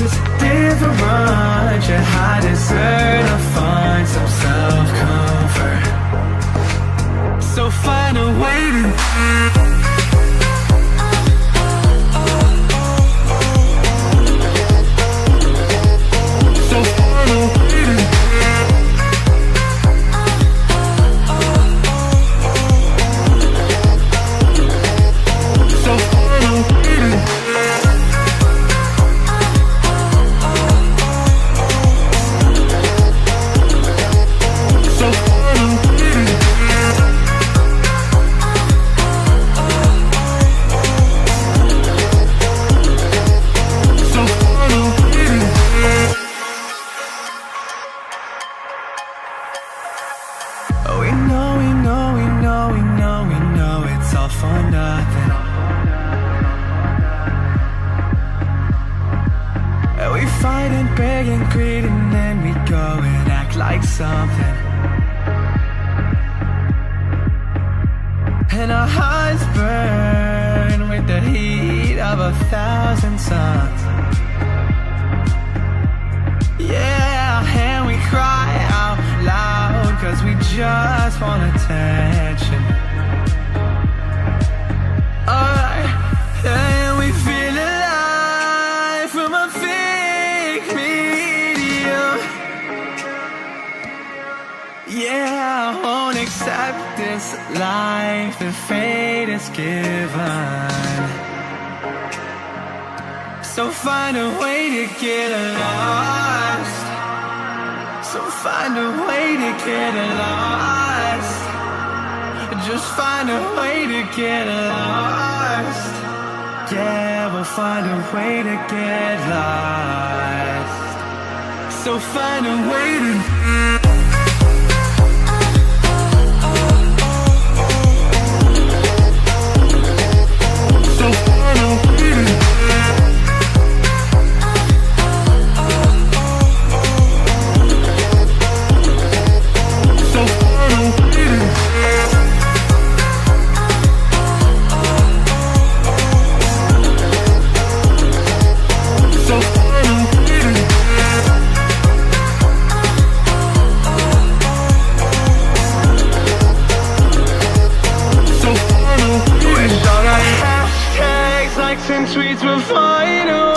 is different. Yeah, I deserve to find some self comfort. So find a way to. And we fight and beg and greed and then we go and act like something. And our hearts burn with the heat of a thousand suns. Yeah, and we cry out loud cause we just want attention. Fake medium. Yeah, I won't accept this life that fate is given. So find a way to get lost. So find a way to get lost. Just find a way to get lost. Yeah, we'll find a way to get lost. So find a way to. sweets will find a